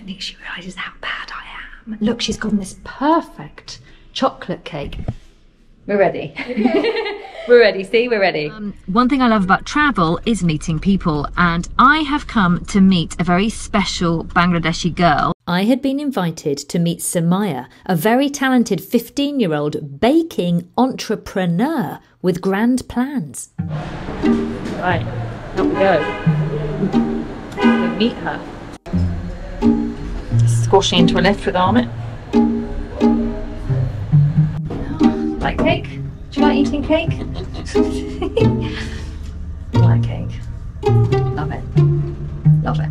don't think she realises how bad I am. Look, she's gotten this perfect chocolate cake. We're ready. we're ready. See, we're ready. Um, one thing I love about travel is meeting people, and I have come to meet a very special Bangladeshi girl. I had been invited to meet Samaya, a very talented 15 year old baking entrepreneur with grand plans. Right, here we go. We meet her. Squashing into a lift with Amit. Like cake? Do you like eating cake? I like cake. Love it. Love it.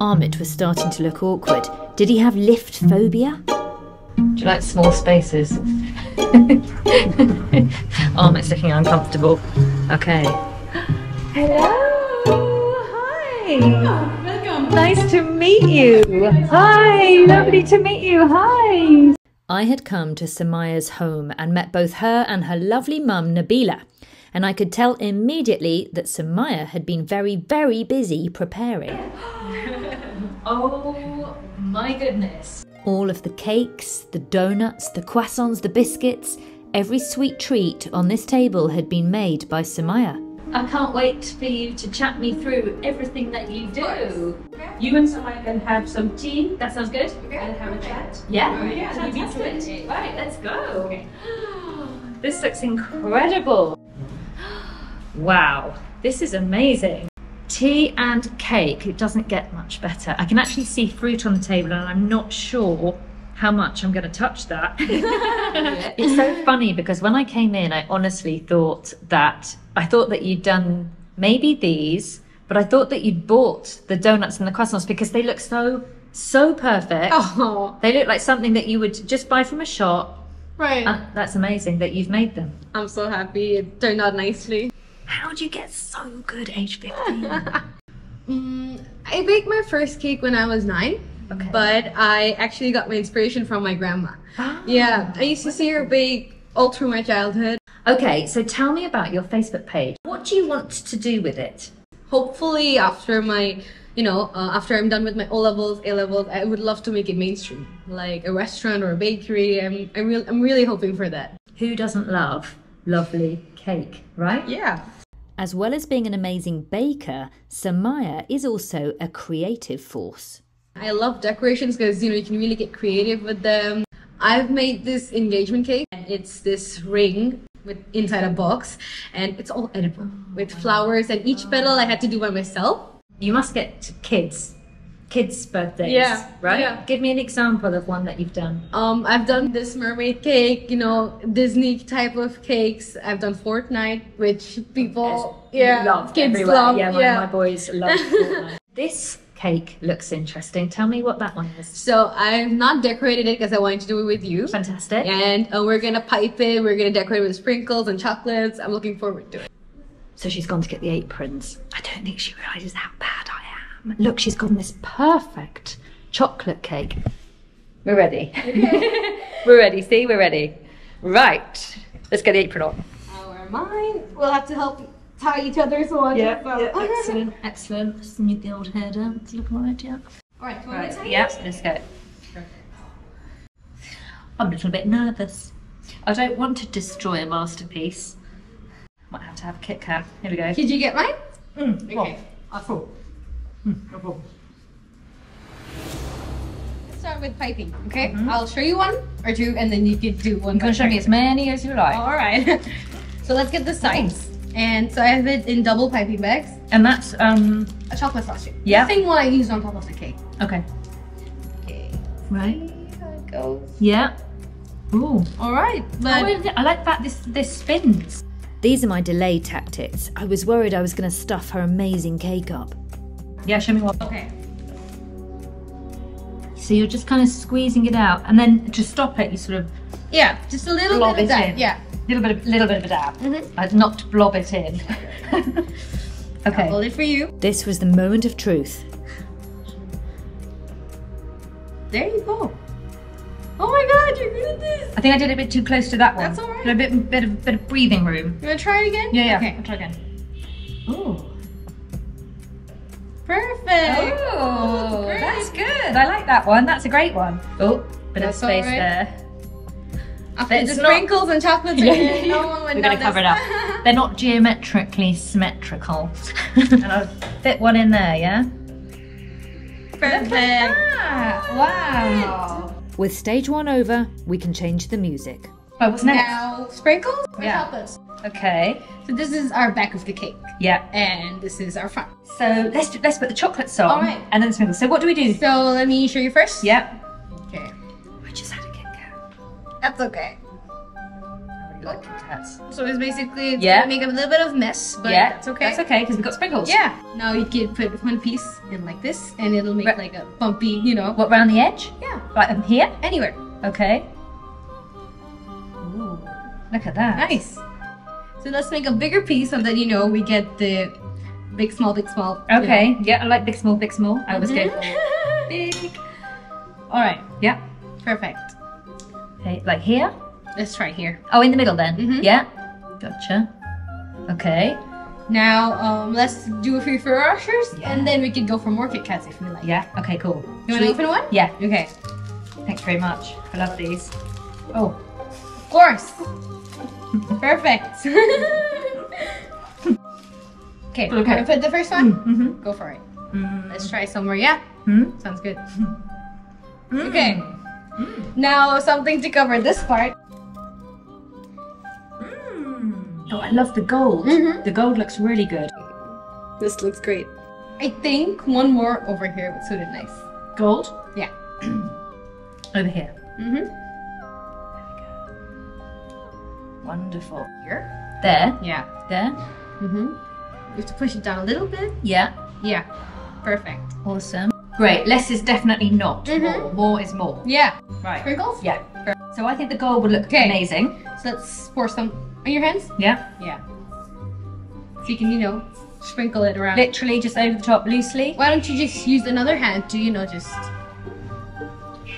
Amit was starting to look awkward. Did he have lift phobia? Do you like small spaces? Amit's looking uncomfortable. Okay. Hello. Hi. Welcome. Nice to meet you. Hi. Lovely to meet you. Hi. I had come to Samaya's home and met both her and her lovely mum, Nabila, and I could tell immediately that Samaya had been very, very busy preparing. oh my goodness. All of the cakes, the donuts, the croissants, the biscuits, every sweet treat on this table had been made by Samaya. I can't wait for you to chat me through everything that you do. You and Samaya can have some tea That sounds good. and have a chat. Yeah, Oh, yeah, you need fantastic. it. Right, let's go. Okay. This looks incredible. Wow, this is amazing. Tea and cake, it doesn't get much better. I can actually see fruit on the table and I'm not sure how much I'm going to touch that. it's so funny because when I came in, I honestly thought that I thought that you'd done maybe these, but I thought that you'd bought the donuts and the croissants because they look so so perfect. Oh, They look like something that you would just buy from a shop. right. Uh, that's amazing that you've made them. I'm so happy it turned out nicely. How do you get so good age 15? Mm, I baked my first cake when I was nine. Okay. But I actually got my inspiration from my grandma. Ah. Yeah, I used to see her bake all through my childhood. okay, so tell me about your Facebook page. What do you want to do with it? Hopefully, after my, you know, uh, after I'm done with my O levels, A levels, I would love to make it mainstream, like a restaurant or a bakery. I'm, I'm, real, I'm really hoping for that. Who doesn't love lovely cake, right? Yeah. As well as being an amazing baker, Samaya is also a creative force. I love decorations because you know you can really get creative with them. I've made this engagement cake and it's this ring with inside a box and it's all edible with flowers and each petal I had to do by myself. You must get kids, kids' birthdays, Yeah, right? yeah. Give me an example of one that you've done. Um, I've done this mermaid cake, you know, Disney type of cakes. I've done Fortnite, which people yeah Loved kids everywhere. love. Yeah, Yeah, my, my boys love Fortnite. This cake looks interesting. Tell me what that one is. So I've not decorated it because I wanted to do it with you. Fantastic. And uh, we're gonna pipe it. We're gonna decorate it with sprinkles and chocolates. I'm looking forward to it. So she's gone to get the aprons. I don't think she realises how bad I am. Look, she's gotten this perfect chocolate cake. We're ready. we're ready. See, we're ready. Right. Let's get the apron on. Our mine. We'll have to help tie each other's one. excellent, excellent. Just need the old hair down. It's looking all right, yeah. All right. Right, yeah, let's go. I'm a little bit nervous. I don't want to destroy a masterpiece. Might have to have a Kit Kat. Here we go. Did you get mine? Mm, Okay. I thought. Mm, no problem. Let's start with piping. Okay. I'll show you one or two, and then you can do one. You can show me as many as you like. All right. so let's get the sides. And so I have it in double piping bags. And that's um A chocolate frosting. Yeah. The same one I used on top of the cake. okay. Okay. Right. See it goes. Yeah. Ooh. All right. Oh, But I like that this this spins. These are my delay tactics. I was worried I was going to stuff her amazing cake up. Yeah, show me what. okay. So you're just kind of squeezing it out, and then to stop it, you sort of Yeah, just a little bit of that. in. Yeah. Little bit, of, little bit of a dab, Mhm. uh, not to blob it in. I'll okay. hold it for you. This was the moment of truth. There you go. Oh my God, you're good at this. I think I did it a bit too close to that one. That's all right. A bit, bit of, bit of breathing room. You wanna try it again? Yeah, yeah. Okay. I'll try again. Ooh. Perfect. Oh. That's good. I like that one. That's a great one. Oh, bit That's of space all right. there. After It's the not- sprinkles and chocolates, Yeah. in, no one went We're going to cover it up. They're not geometrically symmetrical. and I'll fit one in there, yeah? Perfect. Ah, wow. With stage one over, we can change the music. Right, what's next? Now, sprinkles or Yeah. chocolates? Okay. So this is our back of the cake, Yeah. and this is our front. So let's do, let's put the chocolates on. All right. And then the sprinkles. So what do we do? So let me show you first. Yeah. That's okay. I really like Kit Kats. So it's basically it's Yeah. gonna make a little bit of mess, but yeah. that's okay. That's okay because we've got sprinkles. Yeah. Now you can put one piece in like this, and it'll make Right. like a bumpy, you know. What round the edge? Yeah. Like um, here? Anywhere. Okay. Ooh, look at that. Nice. So let's make a bigger piece so that you know we get the big, small, big, small. you Okay. Yeah, I like big, small, big, small. I always go Mhm. for big. All right. Yeah. Perfect. Okay, like here? Let's try here. Oh, in the middle then. Mhm. Yeah. Gotcha. Okay. Now um, let's do a few Ferrero Rochers, Yeah. and then we can go for more Kit Kats if we like. Yeah. Okay. Cool. You want to open one? Yeah. Okay. Thanks very much. I love these. Oh. Of course. Perfect. okay. Okay. Put the first one. Mm-hmm. Go for it. Mm. Let's try somewhere. Yeah. Hmm? Sounds good. Mm. Now something to cover this part. Mm. Oh, I love the gold. Mhm. The gold looks really good. This looks great. I think one more over here would suit it nice. Gold? Yeah. Over here. Mm-hmm. There we go. Wonderful. Here. There. Yeah. There. Mm-hmm. You have to push it down a little bit. Yeah. Yeah. Perfect. Awesome. Great. Less is definitely not Mhm. more. More is more. Yeah. Right. Sprinkles? Yeah. So I think the gold would look Okay. amazing. So let's pour some on your hands. Yeah. Yeah. So you can, you know, sprinkle it around. Literally just over the top loosely. Why don't you just use another hand to, you know, just.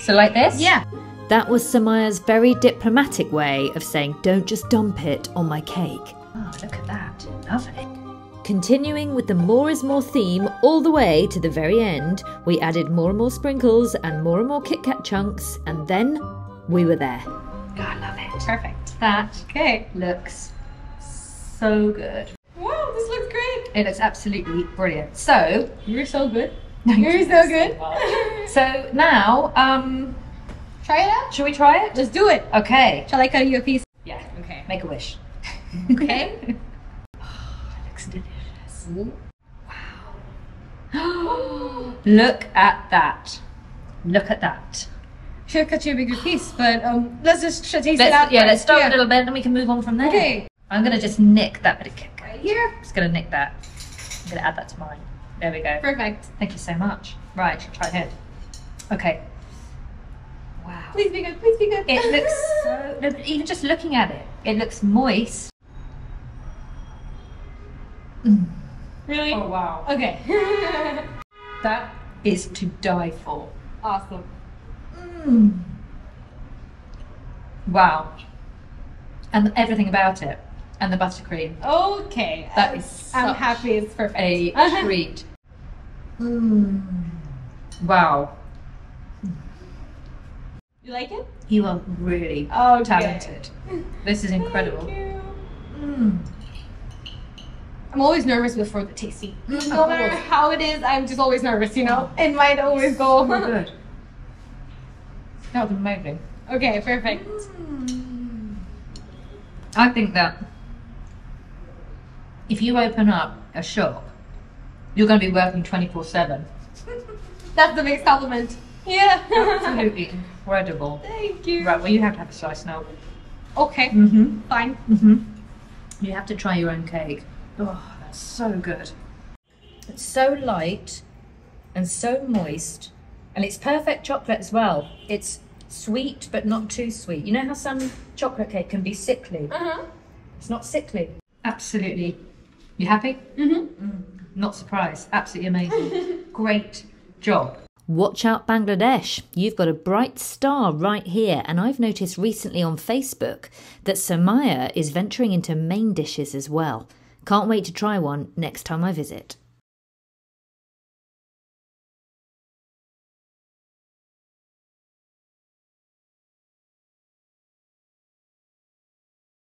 So like this? Yeah. That was Samaya's very diplomatic way of saying, don't just dump it on my cake. Continuing with the more is more theme all the way to the very end, we added more and more sprinkles and more and more Kit Kat chunks, and then we were there. God, I love it. Perfect. That Okay. looks so good. Wow, this looks great. It looks absolutely brilliant. So, You're so good. Thank You're you so good. so now, um, Try it out. Should we try it? Let's do it. Okay. Shall I cut you a piece? Yeah. Okay. Make a wish. Okay. looks delicious. Wow. Look at that. Look at that. Should have cut you a bigger piece, but um, let's just sh- taste it out. yeah, let's start a little bit and we can move on from there. Okay. I'm gonna just nick that bit of Kit Kat. Right here. Just gonna nick that. I'm gonna add that to mine. There we go. Perfect. Thank you so much. Right, try ahead. Okay. Wow. Please be good. Please be good. It looks so. Even just looking at it, it looks moist. Really. Oh wow. Okay. That is to die for. awesome. Mm. Wow. And everything about it, and the buttercream, Okay. That I'm- is I'm happy. It's perfect. a treat. Mm. Wow. You like it? You are really Oh, talented. This is incredible. Thank you. Mm. I'm always nervous before the tasting. Mm, No matter how it is, I'm just always nervous. You know, it might always go. So good. That was amazing. okay, perfect. I think that if you open up a shop, you're going to be working 24 7. That's the biggest compliment. Yeah. Absolutely incredible. Thank you. Right, well, you have to have a slice now. Okay. Mm-hmm. Fine. Mm-hmm. You have to try your own cake. Oh, that's so good. It's so light and so moist, and it's perfect chocolate as well. It's sweet but not too sweet. You know how some chocolate cake can be sickly? Uh huh. It's not sickly. Absolutely. You happy? Mhm. Not surprised. Absolutely amazing. Great job. Watch out, Bangladesh. You've got a bright star right here. And I've noticed recently on Facebook that Samaya is venturing into main dishes as well. Can't wait to try one next time I visit.